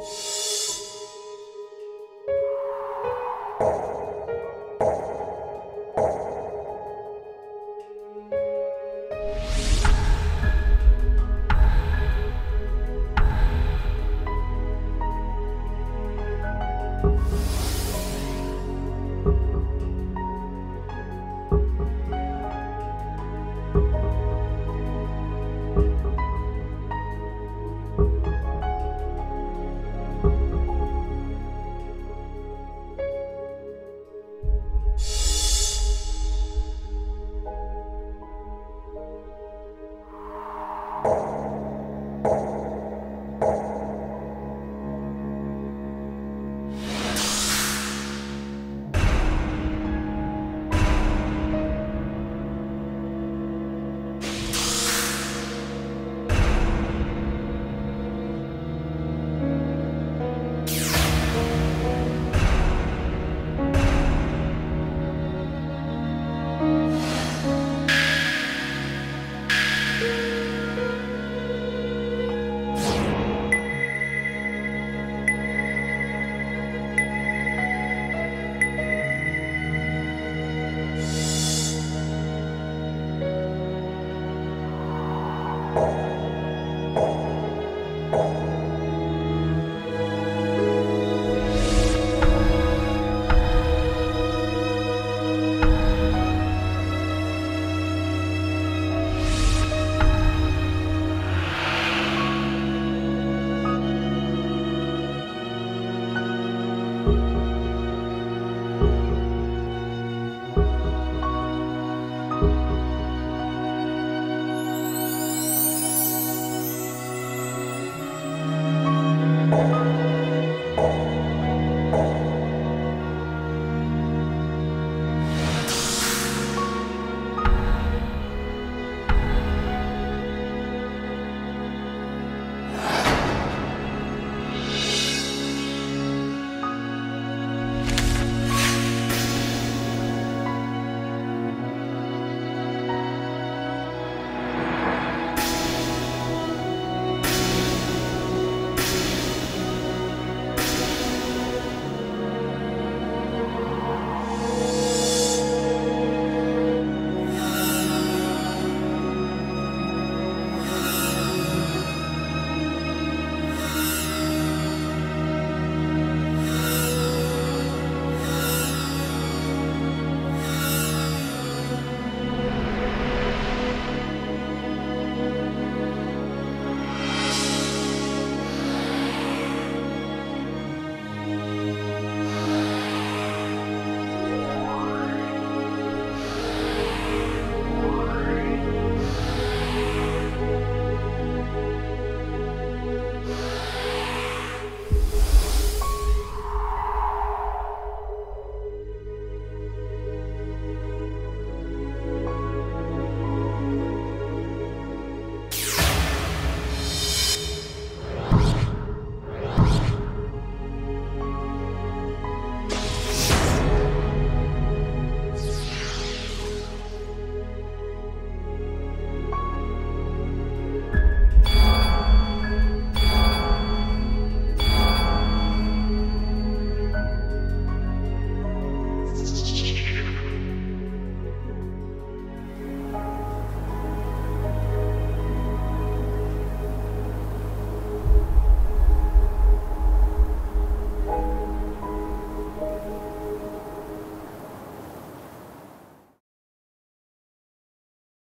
you